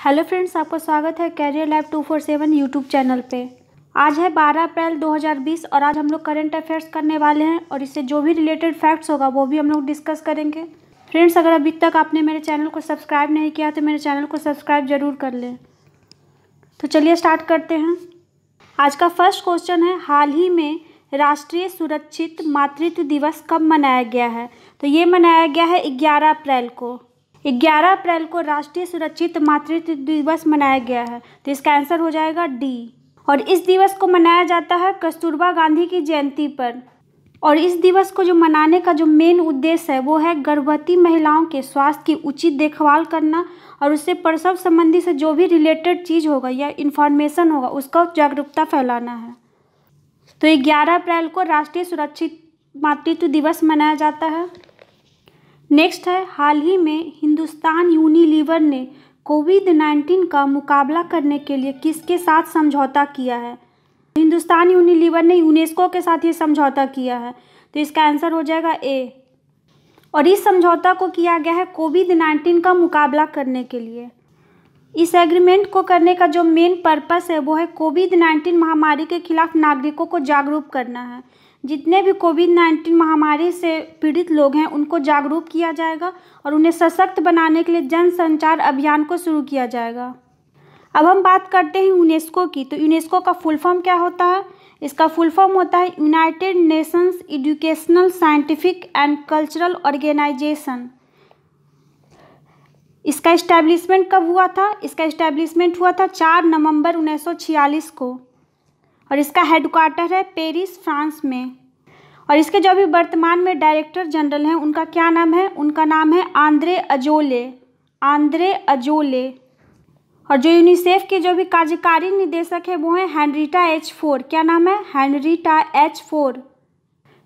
Hello friends, आपका स्वागत है career lab two four seven YouTube channel पे। आज है 12 अप्रैल 2020 और आज हम लोग करंट अफेयर्स करने वाले हैं और इससे जो भी रिलेटेड फैक्ट्स होगा, वो भी हम लोग डिस्कस करेंगे। फ्रेंड्स अगर अभी तक आपने मेरे चैनल को सब्सक्राइब नहीं किया तो मेरे चैनल को सब्सक्राइब ज़रूर कर लें। तो चलिए स्टार्ट करते हैं। आज का फ़र्स्ट क्वेश्चन है, हाल ही में राष्ट्रीय सुरक्षित मातृत्व दिवस कब मनाया गया है? तो ये मनाया गया है ग्यारह अप्रैल को। ग्यारह अप्रैल को राष्ट्रीय सुरक्षित मातृत्व दिवस मनाया गया है तो इसका आंसर हो जाएगा डी। और इस दिवस को मनाया जाता है कस्तूरबा गांधी की जयंती पर। और इस दिवस को जो मनाने का जो मेन उद्देश्य है, वो है गर्भवती महिलाओं के स्वास्थ्य की उचित देखभाल करना, और उससे प्रसव संबंधी से जो भी रिलेटेड चीज़ होगा या इन्फॉर्मेशन होगा, उसका जागरूकता फैलाना है। तो ग्यारह अप्रैल को राष्ट्रीय सुरक्षित मातृत्व दिवस मनाया जाता है। नेक्स्ट है, हाल ही में हिंदुस्तान यूनिलीवर ने कोविड नाइन्टीन का मुकाबला करने के लिए किसके साथ समझौता किया है? हिंदुस्तान यूनिलीवर ने यूनेस्को के साथ ये समझौता किया है। तो इसका आंसर हो जाएगा ए। और इस समझौता को किया गया है कोविड नाइन्टीन का मुकाबला करने के लिए। इस एग्रीमेंट को करने का जो मेन पर्पस है, वो है कोविड नाइन्टीन महामारी के खिलाफ नागरिकों को जागरूक करना है। जितने भी कोविड नाइन्टीन महामारी से पीड़ित लोग हैं, उनको जागरूक किया जाएगा और उन्हें सशक्त बनाने के लिए जन संचार अभियान को शुरू किया जाएगा। अब हम बात करते हैं यूनेस्को की। तो यूनेस्को का फुल फॉर्म क्या होता है? इसका फुल फॉर्म होता है United Nations Educational, Scientific and Cultural Organisation. इसका इस्टेब्लिशमेंट कब हुआ था? इसका इस्टेब्लिशमेंट हुआ था चार नवंबर 1946 को। और इसका हेडक्वार्टर है पेरिस, फ्रांस में। और इसके जो भी वर्तमान में डायरेक्टर जनरल हैं, उनका क्या नाम है? उनका नाम है आंद्रे अजोले। Andre Azoulay. और जो यूनिसेफ के जो भी कार्यकारी निदेशक है, वो हैं हैंनरीटा एच फोर क्या नाम है? हैंनरीटा एच फोर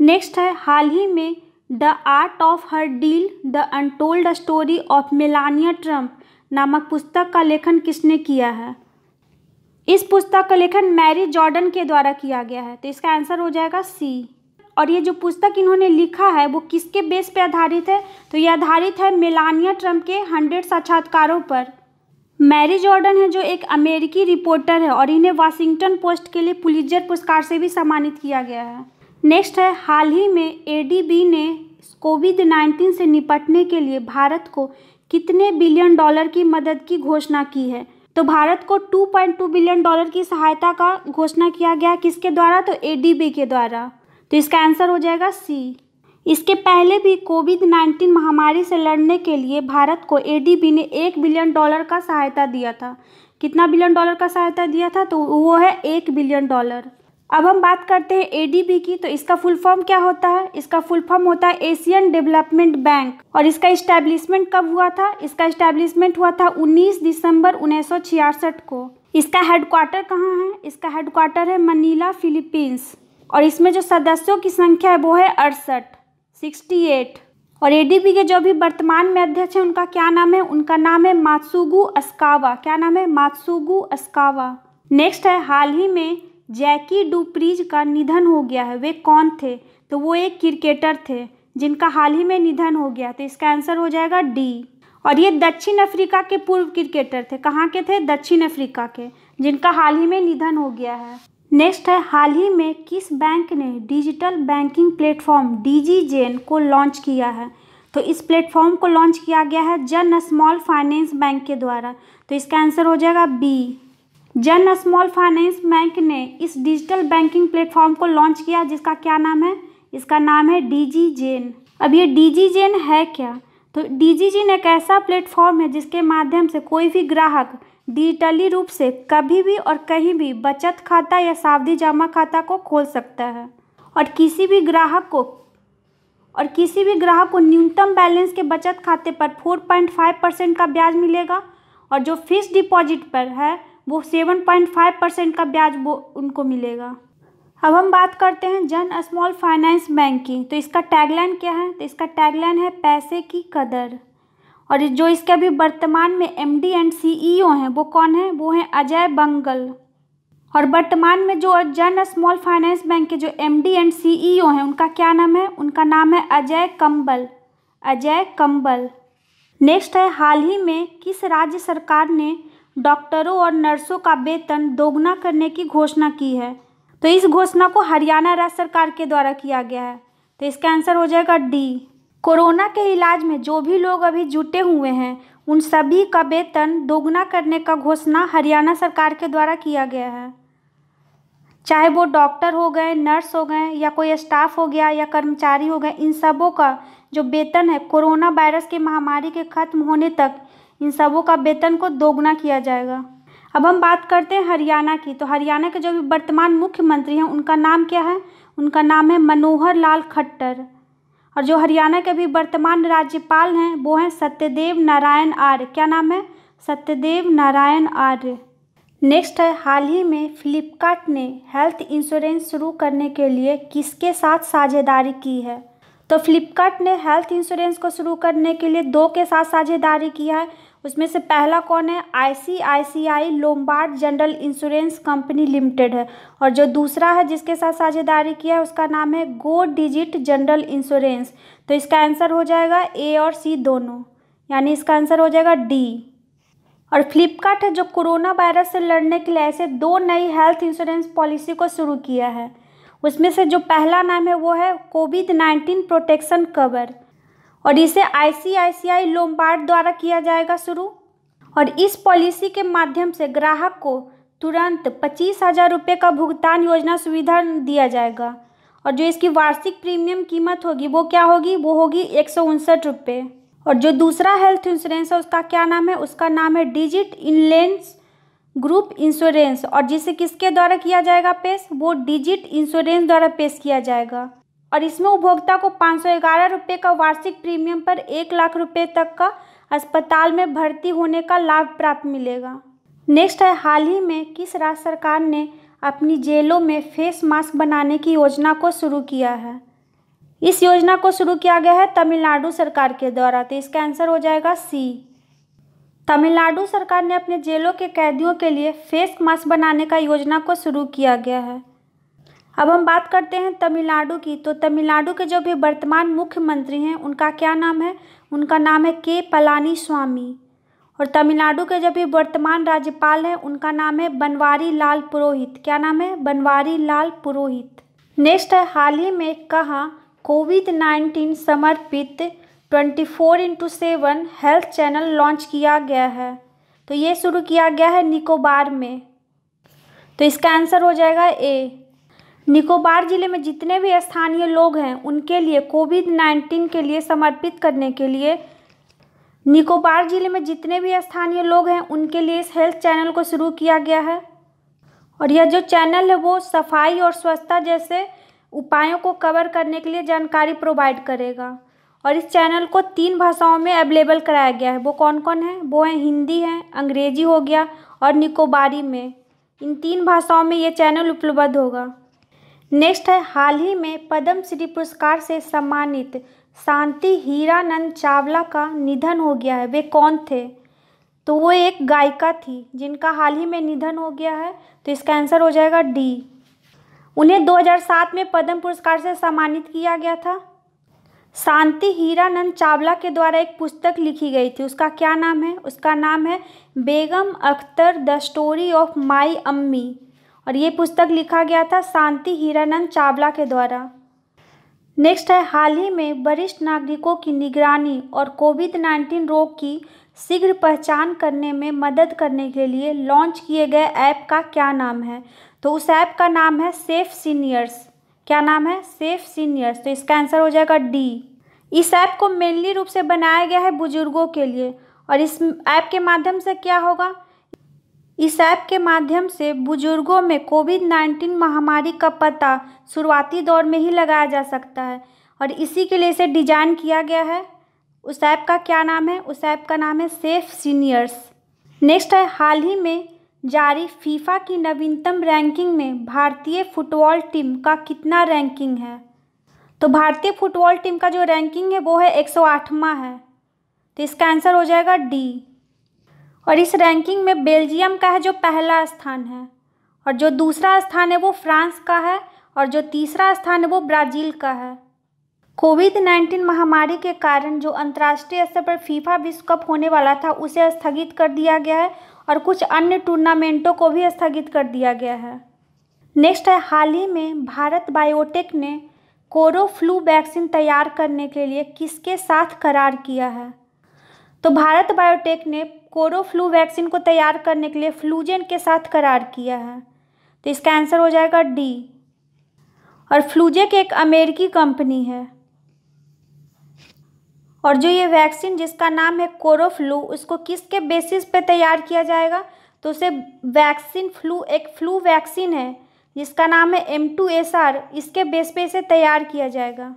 नेक्स्ट है, हाल ही में the art of her deal the untold story of Melania Trump नामक पुस्तक का लेखन किसने किया है? इस पुस्तक का लेखन मैरी जॉर्डन के द्वारा किया गया है। तो इसका आंसर हो जाएगा सी। और ये जो पुस्तक इन्होंने लिखा है, वो किसके बेस पे आधारित है? तो ये आधारित है मेलानिया ट्रंप के हंड्रेड साक्षात्कारों पर। मैरी जॉर्डन है जो एक अमेरिकी रिपोर्टर है और इन्हें वाशिंगटन पोस्ट के लिए पुलिजर पुरस्कार से भी सम्मानित किया गया है। नेक्स्ट है, हाल ही में एडीबी ने कोविड नाइन्टीन से निपटने के लिए भारत को कितने बिलियन डॉलर की मदद की घोषणा की है? तो भारत को 2.2 बिलियन डॉलर की सहायता का घोषणा किया गया किसके द्वारा? तो एडीबी के द्वारा। तो इसका आंसर हो जाएगा सी इसके पहले भी कोविड नाइन्टीन महामारी से लड़ने के लिए भारत को एडीबी ने एक बिलियन डॉलर का सहायता दिया था। कितना बिलियन डॉलर का सहायता दिया था? तो वो है एक बिलियन डॉलर अब हम बात करते हैं एडीबी की तो इसका फुल फॉर्म क्या होता है? इसका फुल फॉर्म होता है एशियन डेवलपमेंट बैंक और इसका इस्टेब्लिशमेंट कब हुआ था? इसका इस्टेब्लिशमेंट हुआ था 19 दिसंबर उन्नीस सौ छियासठ को। इसका हेडक्वार्टर कहाँ है? इसका हेडक्वार्टर है मनीला फिलीपींस और इसमें जो सदस्यों की संख्या है वो है अड़सठ सिक्सटी और एडीबी के जो भी वर्तमान में अध्यक्ष हैं, उनका क्या नाम है? उनका नाम है मात्सुगु अस्कावा क्या नाम है? मात्सुगु अस्कावा नेक्स्ट है, हाल ही में जैकी डुप्रीज का निधन हो गया है। वे कौन थे? तो वो एक क्रिकेटर थे, जिनका हाल ही में निधन हो गया। तो इसका आंसर हो जाएगा डी। और ये दक्षिण अफ्रीका के पूर्व क्रिकेटर थे। कहाँ के थे? दक्षिण अफ्रीका के, जिनका हाल ही में निधन हो गया है। नेक्स्ट है, हाल ही में किस बैंक ने डिजिटल बैंकिंग प्लेटफॉर्म जेन को लॉन्च किया है? तो इस प्लेटफॉर्म को लॉन्च किया गया है जन स्मॉल फाइनेंस बैंक के द्वारा। तो इसका आंसर हो जाएगा बी। जन स्मॉल फाइनेंस बैंक ने इस डिजिटल बैंकिंग प्लेटफॉर्म को लॉन्च किया, जिसका क्या नाम है? इसका नाम है डीजी जेन। अब ये डीजी जेन है क्या? तो डीजी जेन एक ऐसा प्लेटफॉर्म है, जिसके माध्यम से कोई भी ग्राहक डिजिटली रूप से कभी भी और कहीं भी बचत खाता या सावधि जमा खाता को खोल सकता है। और किसी भी ग्राहक को, और किसी भी ग्राहक को न्यूनतम बैलेंस के बचत खाते पर 4.5 परसेंट का ब्याज मिलेगा, और जो फिक्स डिपॉजिट पर है वो सेवन पॉइंट फाइव परसेंट का ब्याज वो उनको मिलेगा। अब हम बात करते हैं जन स्मॉल फाइनेंस बैंक की। तो इसका टैगलाइन क्या है? तो इसका टैगलाइन है पैसे की कदर। और जो इसके अभी वर्तमान में M D and C E O हैं, वो कौन है? वो हैं अजय बंगल। और वर्तमान में जो जन स्मॉल फाइनेंस बैंक के जो M D and C E O हैं, उनका क्या नाम है? उनका नाम है अजय कंबल। अजय कंबल। नेक्स्ट है, हाल ही में किस राज्य सरकार ने डॉक्टरों और नर्सों का वेतन दोगुना करने की घोषणा की है। तो इस घोषणा को हरियाणा राज्य सरकार के द्वारा किया गया है। तो इसका आंसर हो जाएगा डी। कोरोना के इलाज में जो भी लोग अभी जुटे हुए हैं, उन सभी का वेतन दोगुना करने का घोषणा हरियाणा सरकार के द्वारा किया गया है। चाहे वो डॉक्टर हो गए, नर्स हो गए, या कोई स्टाफ हो गया, या कर्मचारी हो गए, इन सबों का जो वेतन है कोरोना वायरस के महामारी के खत्म होने तक इन सबों का वेतन को दोगुना किया जाएगा। अब हम बात करते हैं हरियाणा की। तो हरियाणा के जो भी वर्तमान मुख्यमंत्री हैं, उनका नाम क्या है? उनका नाम है मनोहर लाल खट्टर। और जो हरियाणा के अभी वर्तमान राज्यपाल हैं, वो हैं सत्यदेव नारायण आर्य। क्या नाम है? सत्यदेव नारायण आर्य। नेक्स्ट है, हाल ही में फ्लिपकार्ट ने हेल्थ इंश्योरेंस शुरू करने के लिए किसके साथ साझेदारी की है? तो फ्लिपकार्ट ने हेल्थ इंश्योरेंस को शुरू करने के लिए दो के साथ साझेदारी किया है। उसमें से पहला कौन है? ICICI Lombard general insurance company limited है। और जो दूसरा है जिसके साथ साझेदारी किया है, उसका नाम है गो डिजिट जनरल इंश्योरेंस। तो इसका आंसर हो जाएगा ए और सी दोनों। यानी इसका आंसर हो जाएगा डी। और फ्लिपकार्ट है जो कोरोना वायरस से लड़ने के लिए ऐसे दो नई हेल्थ इंश्योरेंस पॉलिसी को शुरू किया है। उसमें से जो पहला नाम है वो है कोविड नाइन्टीन प्रोटेक्शन कवर। और इसे आईसीआईसीआई लोम्बार्ड द्वारा किया जाएगा शुरू। और इस पॉलिसी के माध्यम से ग्राहक को तुरंत पच्चीस हज़ार रुपये का भुगतान योजना सुविधा दिया जाएगा। और जो इसकी वार्षिक प्रीमियम कीमत होगी, वो क्या होगी? वो होगी एक सौ उनसठ रुपये और जो दूसरा हेल्थ इंश्योरेंस है, उसका क्या नाम है? उसका नाम है डिजिट इनलेंस ग्रुप इंश्योरेंस और जिसे किसके द्वारा किया जाएगा पेश? वो डिजिट इंश्योरेंस द्वारा पेश किया जाएगा। और इसमें उपभोक्ता को पाँच सौ ग्यारह रुपये का वार्षिक प्रीमियम पर एक लाख रुपये तक का अस्पताल में भर्ती होने का लाभ प्राप्त मिलेगा। नेक्स्ट है, हाल ही में किस राज्य सरकार ने अपनी जेलों में फेस मास्क बनाने की योजना को शुरू किया है? इस योजना को शुरू किया गया है तमिलनाडु सरकार के द्वारा तो इसका आंसर हो जाएगा सी। तमिलनाडु सरकार ने अपने जेलों के कैदियों के लिए फेस मास्क बनाने का योजना को शुरू किया गया है। अब हम बात करते हैं तमिलनाडु की। तो तमिलनाडु के जो भी वर्तमान मुख्यमंत्री हैं, उनका क्या नाम है? उनका नाम है के पलानी स्वामी। और तमिलनाडु के जो भी वर्तमान राज्यपाल हैं, उनका नाम है बनवारी लाल पुरोहित। क्या नाम है? बनवारी लाल पुरोहित। नेक्स्ट है, हाल ही में कहा, कोविड नाइन्टीन समर्पित twenty four into seven health channel launch किया गया है। तो ये शुरू किया गया है निकोबार में। तो इसका आंसर हो जाएगा ए। निकोबार ज़िले में जितने भी स्थानीय लोग हैं, उनके लिए कोविड नाइन्टीन के लिए समर्पित करने के लिए निकोबार ज़िले में जितने भी स्थानीय लोग हैं, उनके लिए इस हेल्थ चैनल को शुरू किया गया है। और यह जो चैनल है, वो सफ़ाई और स्वच्छता जैसे उपायों को कवर करने के लिए जानकारी प्रोवाइड करेगा। और इस चैनल को तीन भाषाओं में अवेलेबल कराया गया है। वो कौन कौन है? वो है हिंदी है, अंग्रेज़ी हो गया और निकोबारी में। इन तीन भाषाओं में ये चैनल उपलब्ध होगा। नेक्स्ट है, हाल ही में पद्म श्री पुरस्कार से सम्मानित शांति हीरानंद चावला का निधन हो गया है। वे कौन थे? तो वो एक गायिका थी, जिनका हाल ही में निधन हो गया है। तो इसका आंसर हो जाएगा डी। उन्हें 2007 में पद्म पुरस्कार से सम्मानित किया गया था। शांति हीरानंद चावला के द्वारा एक पुस्तक लिखी गई थी। उसका क्या नाम है? उसका नाम है Begum Akhtar the story of my अम्मी। और ये पुस्तक लिखा गया था शांति हीरानंद चावला के द्वारा। नेक्स्ट है, हाल ही में वरिष्ठ नागरिकों की निगरानी और कोविड नाइन्टीन रोग की शीघ्र पहचान करने में मदद करने के लिए लॉन्च किए गए ऐप का क्या नाम है? तो उस ऐप का नाम है सेफ़ सीनियर्स। क्या नाम है? Safe seniors. तो इसका आंसर हो जाएगा डी। इस ऐप को मेनली रूप से बनाया गया है बुज़ुर्गों के लिए। और इस ऐप के माध्यम से क्या होगा? इस ऐप के माध्यम से बुज़ुर्गों में कोविड नाइन्टीन महामारी का पता शुरुआती दौर में ही लगाया जा सकता है। और इसी के लिए इसे डिज़ाइन किया गया है। उस ऐप का क्या नाम है? उस ऐप का नाम है सेफ़ सीनियर्स। नेक्स्ट है, हाल ही में जारी फीफा की नवीनतम रैंकिंग में भारतीय फुटबॉल टीम का कितना रैंकिंग है? तो भारतीय फुटबॉल टीम का जो रैंकिंग है वो है एक सौ है। तो इसका आंसर हो जाएगा डी। और इस रैंकिंग में बेल्जियम का है जो पहला स्थान है और जो दूसरा स्थान है वो फ्रांस का है और जो तीसरा स्थान है वो ब्राज़ील का है। कोविड नाइन्टीन महामारी के कारण जो अंतर्राष्ट्रीय स्तर पर फीफा विश्व कप होने वाला था, उसे स्थगित कर दिया गया है और कुछ अन्य टूर्नामेंटों को भी स्थगित कर दिया गया है। नेक्स्ट है, हाल ही में भारत बायोटेक ने कोरो फ्लू वैक्सीन तैयार करने के लिए किसके साथ करार किया है? तो भारत बायोटेक ने कोरो फ्लू वैक्सीन को तैयार करने के लिए फ्लूजेन के साथ करार किया है। तो इसका आंसर हो जाएगा डी। और फ्लूजेक एक अमेरिकी कंपनी है। और जो ये वैक्सीन जिसका नाम है कोरोफ्लू उसको किसके बेसिस पे तैयार किया जाएगा? तो उसे वैक्सीन फ्लू, एक फ्लू वैक्सीन है, जिसका नाम है एम टू एस आर इसके बेस पे इसे तैयार किया जाएगा।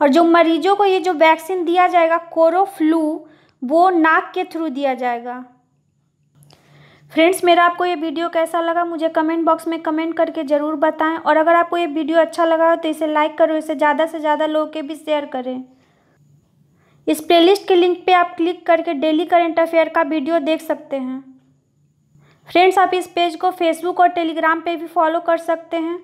और जो मरीजों को ये जो वैक्सीन दिया जाएगा, कोरोफ्लू, वो नाक के थ्रू दिया जाएगा। फ्रेंड्स, मेरा आपको ये वीडियो कैसा लगा, मुझे कमेंट बॉक्स में कमेंट करके ज़रूर बताएँ। और अगर आपको ये वीडियो अच्छा लगा हो तो इसे लाइक करो, इसे ज़्यादा से ज़्यादा लोगों के भी शेयर करें। इस प्लेलिस्ट के लिंक पे आप क्लिक करके डेली करेंट अफेयर का वीडियो देख सकते हैं। फ्रेंड्स आप इस पेज को फेसबुक और टेलीग्राम पे भी फॉलो कर सकते हैं।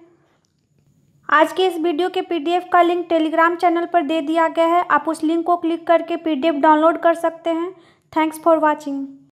आज के इस वीडियो के पीडीएफ का लिंक टेलीग्राम चैनल पर दे दिया गया है। आप उस लिंक को क्लिक करके पीडीएफ डाउनलोड कर सकते हैं। Thanks for watching